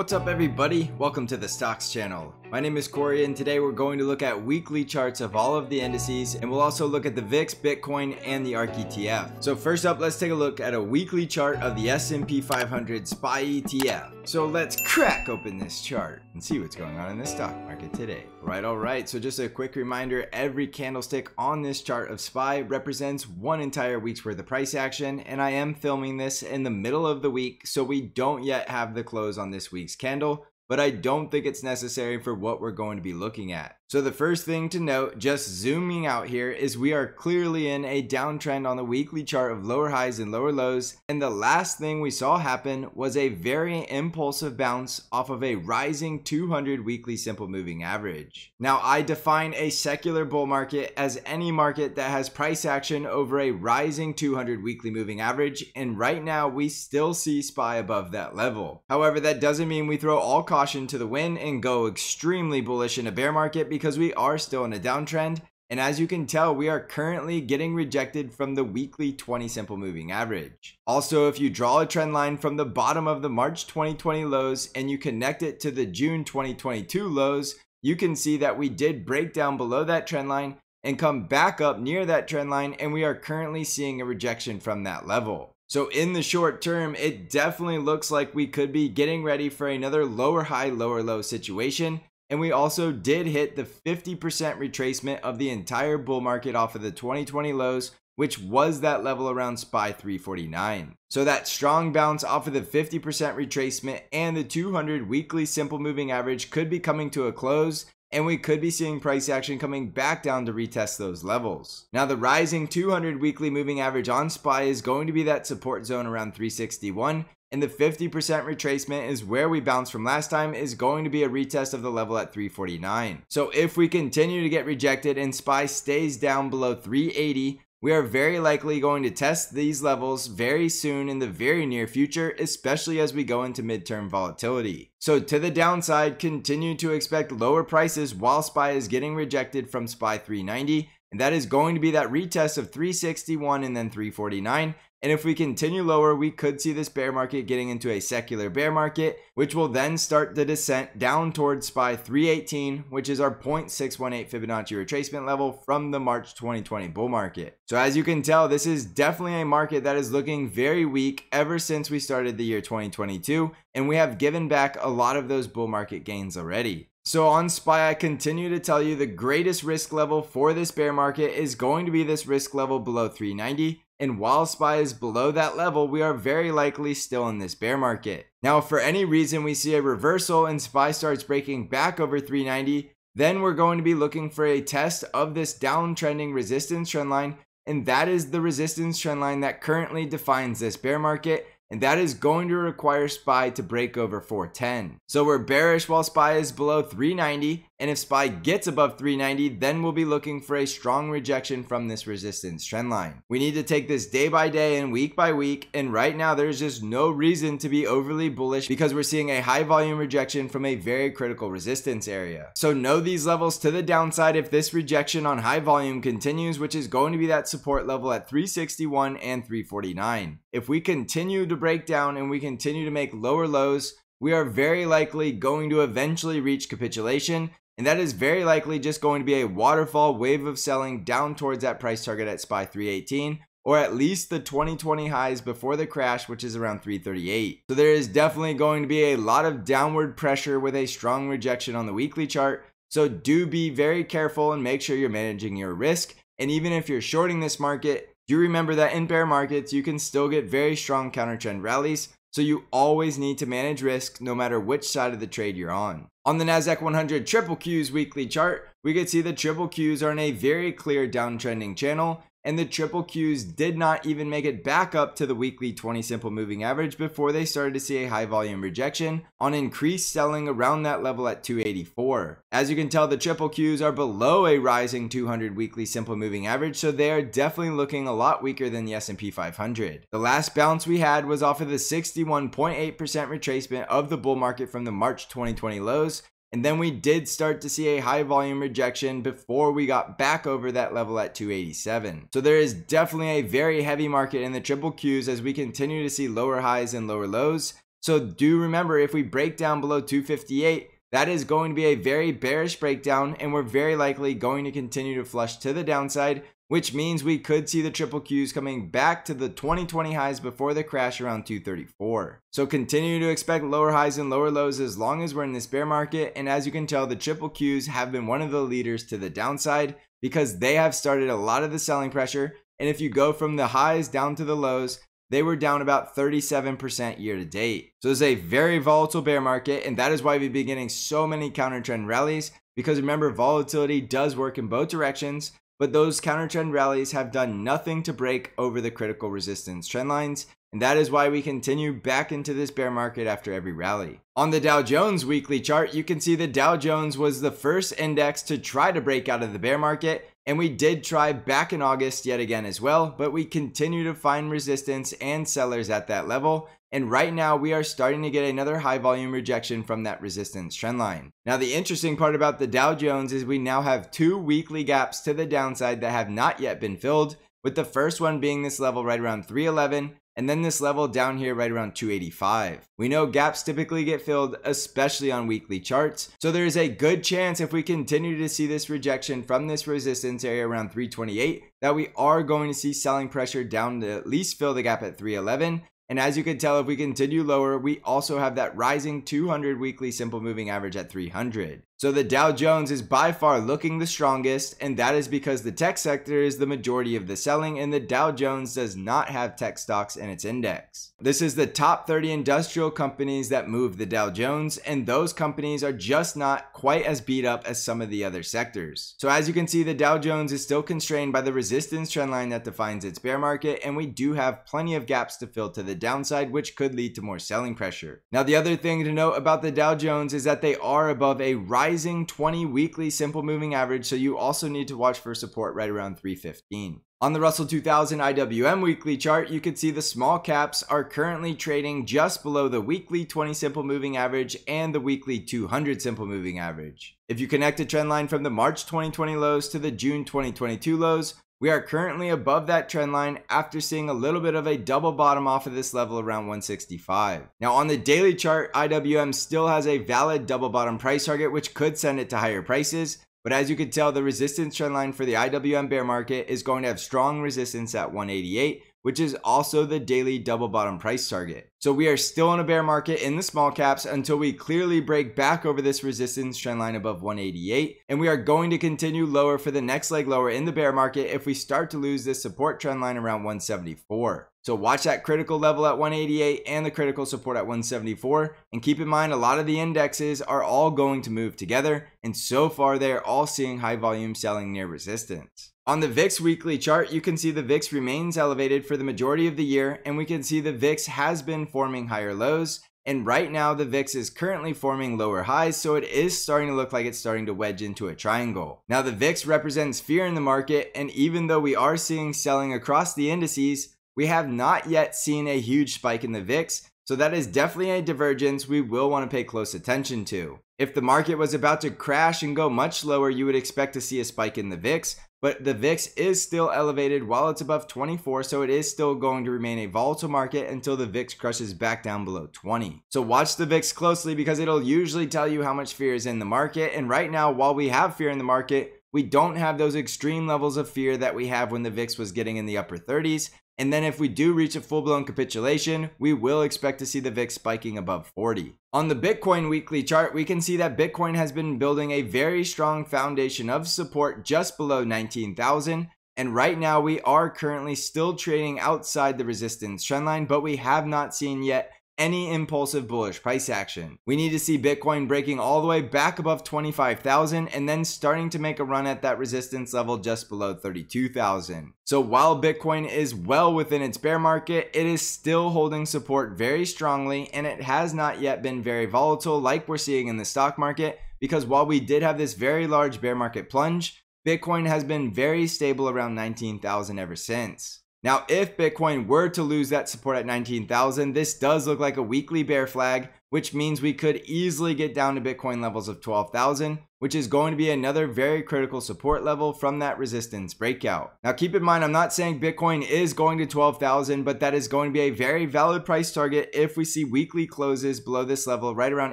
What's up everybody? Welcome to the Stocks channel. My name is Cory and today we're going to look at weekly charts of all of the indices and we'll also look at the VIX, Bitcoin, and the ARKK ETF. So first up, let's take a look at a weekly chart of the S&P 500 SPY ETF. So let's crack open this chart and see what's going on in the stock market today. Right, alright, so just a quick reminder, every candlestick on this chart of SPY represents one entire week's worth of price action and I am filming this in the middle of the week so we don't yet have the close on this week's candle but I don't think it's necessary for what we're going to be looking at. So the first thing to note, just zooming out here, is we are clearly in a downtrend on the weekly chart of lower highs and lower lows. And the last thing we saw happen was a very impulsive bounce off of a rising 200 weekly simple moving average. Now I define a secular bull market as any market that has price action over a rising 200 weekly moving average. And right now we still see SPY above that level. However, that doesn't mean we throw all caution to the wind and go extremely bullish in a bear market because we are still in a downtrend. And as you can tell, we are currently getting rejected from the weekly 20 simple moving average. Also, if you draw a trend line from the bottom of the March 2020 lows and you connect it to the June 2022 lows, you can see that we did break down below that trend line and come back up near that trend line and we are currently seeing a rejection from that level. So in the short term, it definitely looks like we could be getting ready for another lower high, lower low situation. And we also did hit the 50% retracement of the entire bull market off of the 2020 lows, which was that level around SPY 349. So that strong bounce off of the 50% retracement and the 200 weekly simple moving average could be coming to a close and we could be seeing price action coming back down to retest those levels. Now the rising 200 weekly moving average on SPY is going to be that support zone around 361 and the 50% retracement is where we bounced from last time is going to be a retest of the level at 349. So if we continue to get rejected and SPY stays down below 380, we are very likely going to test these levels very soon in the very near future, especially as we go into midterm volatility. So to the downside, continue to expect lower prices while SPY is getting rejected from SPY 390, and that is going to be that retest of 361 and then 349, and if we continue lower, we could see this bear market getting into a secular bear market, which will then start the descent down towards SPY 318, which is our 0.618 Fibonacci retracement level from the March 2020 bull market. So as you can tell, this is definitely a market that is looking very weak ever since we started the year 2022, and we have given back a lot of those bull market gains already. So on SPY, I continue to tell you the greatest risk level for this bear market is going to be this risk level below 390 and while SPY is below that level, we are very likely still in this bear market. Now, if for any reason we see a reversal and SPY starts breaking back over 390, then we're going to be looking for a test of this downtrending resistance trend line, and that is the resistance trend line that currently defines this bear market and that is going to require SPY to break over 410. So we're bearish while SPY is below 390, and if SPY gets above 390, then we'll be looking for a strong rejection from this resistance trend line. We need to take this day by day and week by week, and right now there's just no reason to be overly bullish because we're seeing a high volume rejection from a very critical resistance area. So know these levels to the downside if this rejection on high volume continues, which is going to be that support level at 361 and 349. If we continue to break down and we continue to make lower lows, we are very likely going to eventually reach capitulation. And that is very likely just going to be a waterfall wave of selling down towards that price target at SPY 318 or at least the 2020 highs before the crash, which is around 338. So there is definitely going to be a lot of downward pressure with a strong rejection on the weekly chart. So do be very careful and make sure you're managing your risk. And even if you're shorting this market, do remember that in bear markets, you can still get very strong counter trend rallies, so you always need to manage risk no matter which side of the trade you're on. On the NASDAQ 100 Triple Qs weekly chart, we can see the Triple Qs are in a very clear downtrending channel and the triple Qs did not even make it back up to the weekly 20 simple moving average before they started to see a high volume rejection on increased selling around that level at 284. As you can tell, the triple Qs are below a rising 200 weekly simple moving average, so they are definitely looking a lot weaker than the S&P 500. The last bounce we had was off of the 61.8% retracement of the bull market from the March 2020 lows, and then we did start to see a high volume rejection before we got back over that level at 287. So there is definitely a very heavy market in the triple Qs as we continue to see lower highs and lower lows. So do remember if we break down below 258, that is going to be a very bearish breakdown and we're very likely going to continue to flush to the downside which means we could see the triple Qs coming back to the 2020 highs before the crash around 234. So continue to expect lower highs and lower lows as long as we're in this bear market and as you can tell the triple Qs have been one of the leaders to the downside because they have started a lot of the selling pressure and if you go from the highs down to the lows they were down about 37% year to date. So it's a very volatile bear market, and that is why we've been getting so many counter trend rallies. Because remember, volatility does work in both directions, but those counter trend rallies have done nothing to break over the critical resistance trend lines. And that is why we continue back into this bear market after every rally. On the Dow Jones weekly chart, you can see the Dow Jones was the first index to try to break out of the bear market and we did try back in August yet again as well, but we continue to find resistance and sellers at that level. And right now we are starting to get another high volume rejection from that resistance trend line. Now the interesting part about the Dow Jones is we now have two weekly gaps to the downside that have not yet been filled with the first one being this level right around 311 and then this level down here right around 285. We know gaps typically get filled, especially on weekly charts, so there is a good chance if we continue to see this rejection from this resistance area around 328 that we are going to see selling pressure down to at least fill the gap at 311 and as you can tell, if we continue lower, we also have that rising 200 weekly simple moving average at 300. So the Dow Jones is by far looking the strongest, and that is because the tech sector is the majority of the selling, and the Dow Jones does not have tech stocks in its index. This is the top 30 industrial companies that move the Dow Jones, and those companies are just not quite as beat up as some of the other sectors. So as you can see, the Dow Jones is still constrained by the resistance trendline that defines its bear market, and we do have plenty of gaps to fill to the downside, which could lead to more selling pressure. Now, the other thing to note about the Dow Jones is that they are above a rising rising 20 weekly simple moving average, so you also need to watch for support right around 315. On the Russell 2000 IWM weekly chart, you can see the small caps are currently trading just below the weekly 20 simple moving average and the weekly 200 simple moving average. If you connect a trend line from the March 2020 lows to the June 2022 lows, we are currently above that trend line after seeing a little bit of a double bottom off of this level around 165. Now on the daily chart, IWM still has a valid double bottom price target, which could send it to higher prices. But as you can tell, the resistance trend line for the IWM bear market is going to have strong resistance at 188 which is also the daily double bottom price target. So we are still in a bear market in the small caps until we clearly break back over this resistance trend line above 188. And we are going to continue lower for the next leg lower in the bear market if we start to lose this support trend line around 174. So watch that critical level at 188 and the critical support at 174. And keep in mind, a lot of the indexes are all going to move together. And so far, they're all seeing high volume selling near resistance. On the VIX weekly chart, you can see the VIX remains elevated for the majority of the year, and we can see the VIX has been forming higher lows. And right now, the VIX is currently forming lower highs, so it is starting to look like it's starting to wedge into a triangle. Now, the VIX represents fear in the market, and even though we are seeing selling across the indices, we have not yet seen a huge spike in the VIX, so that is definitely a divergence we will want to pay close attention to. If the market was about to crash and go much lower, you would expect to see a spike in the VIX, but the VIX is still elevated while it's above 24, so it is still going to remain a volatile market until the VIX crushes back down below 20. So watch the VIX closely because it'll usually tell you how much fear is in the market. And right now, while we have fear in the market, we don't have those extreme levels of fear that we have when the VIX was getting in the upper 30s. And then if we do reach a full-blown capitulation, we will expect to see the VIX spiking above 40. On the Bitcoin weekly chart, we can see that Bitcoin has been building a very strong foundation of support just below 19,000 and right now we are currently still trading outside the resistance trendline, but we have not seen yet any impulsive bullish price action. We need to see Bitcoin breaking all the way back above 25,000 and then starting to make a run at that resistance level just below 32,000. So while Bitcoin is well within its bear market, it is still holding support very strongly and it has not yet been very volatile like we're seeing in the stock market because while we did have this very large bear market plunge, Bitcoin has been very stable around 19,000 ever since. Now, if Bitcoin were to lose that support at 19,000, this does look like a weekly bear flag, which means we could easily get down to Bitcoin levels of 12,000, which is going to be another very critical support level from that resistance breakout. Now keep in mind, I'm not saying Bitcoin is going to 12,000, but that is going to be a very valid price target if we see weekly closes below this level right around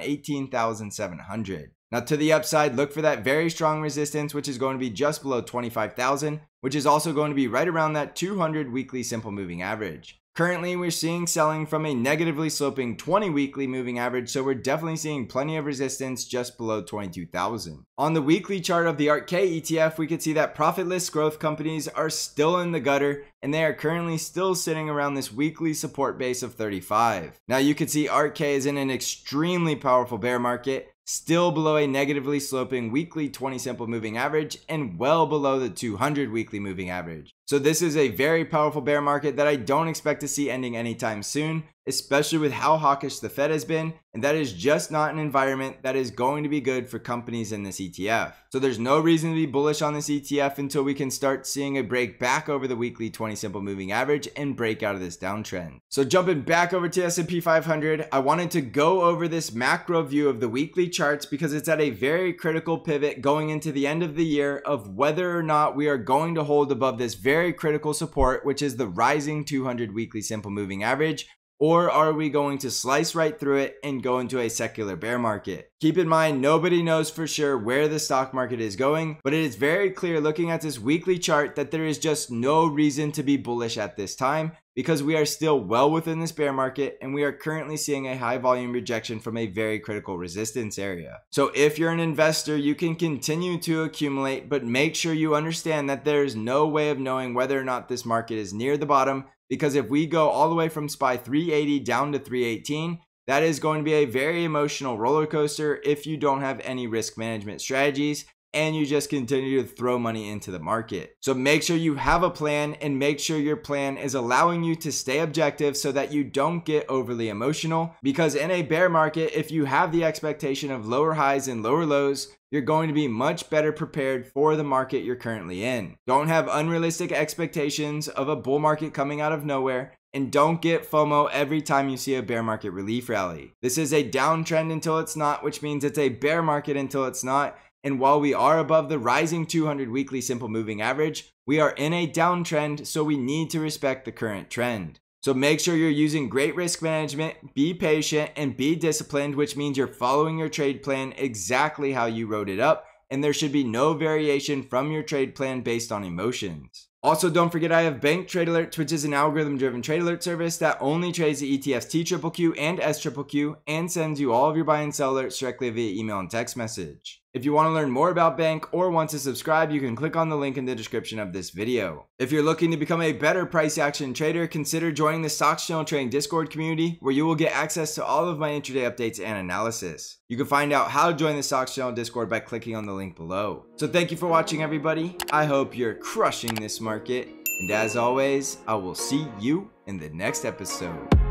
18,700. Now to the upside, look for that very strong resistance, which is going to be just below 25,000, which is also going to be right around that 200 weekly simple moving average. Currently, we're seeing selling from a negatively sloping 20 weekly moving average, so we're definitely seeing plenty of resistance just below 22,000. On the weekly chart of the ARKK ETF, we could see that profitless growth companies are still in the gutter and they are currently still sitting around this weekly support base of 35. Now you can see ARKK is in an extremely powerful bear market still below a negatively sloping weekly 20 simple moving average and well below the 200 weekly moving average. So this is a very powerful bear market that I don't expect to see ending anytime soon, especially with how hawkish the Fed has been, and that is just not an environment that is going to be good for companies in this ETF. So there's no reason to be bullish on this ETF until we can start seeing a break back over the weekly 20 simple moving average and break out of this downtrend. So jumping back over to S&P 500, I wanted to go over this macro view of the weekly charts because it's at a very critical pivot going into the end of the year of whether or not we are going to hold above this very critical support, which is the rising 200 weekly simple moving average, or are we going to slice right through it and go into a secular bear market? Keep in mind, nobody knows for sure where the stock market is going, but it is very clear looking at this weekly chart that there is just no reason to be bullish at this time because we are still well within this bear market and we are currently seeing a high volume rejection from a very critical resistance area. So if you're an investor, you can continue to accumulate, but make sure you understand that there is no way of knowing whether or not this market is near the bottom because if we go all the way from SPY 380 down to 318, that is going to be a very emotional roller coaster if you don't have any risk management strategies and you just continue to throw money into the market. So make sure you have a plan and make sure your plan is allowing you to stay objective so that you don't get overly emotional. Because in a bear market, if you have the expectation of lower highs and lower lows, you're going to be much better prepared for the market you're currently in. Don't have unrealistic expectations of a bull market coming out of nowhere and don't get FOMO every time you see a bear market relief rally. This is a downtrend until it's not, which means it's a bear market until it's not. And while we are above the rising 200 weekly simple moving average, we are in a downtrend, so we need to respect the current trend. So make sure you're using great risk management, be patient, and be disciplined, which means you're following your trade plan exactly how you wrote it up, and there should be no variation from your trade plan based on emotions. Also, don't forget I have BANC Trade Alerts, which is an algorithm-driven trade alert service that only trades the ETFs TQQQ and SQQQ and sends you all of your buy and sell alerts directly via email and text message. If you want to learn more about BANC or want to subscribe, you can click on the link in the description of this video. If you're looking to become a better price action trader, consider joining the Stocks Channel Trading Discord community where you will get access to all of my intraday updates and analysis. You can find out how to join the Stocks Channel Discord by clicking on the link below. So thank you for watching everybody. I hope you're crushing this market. And as always, I will see you in the next episode.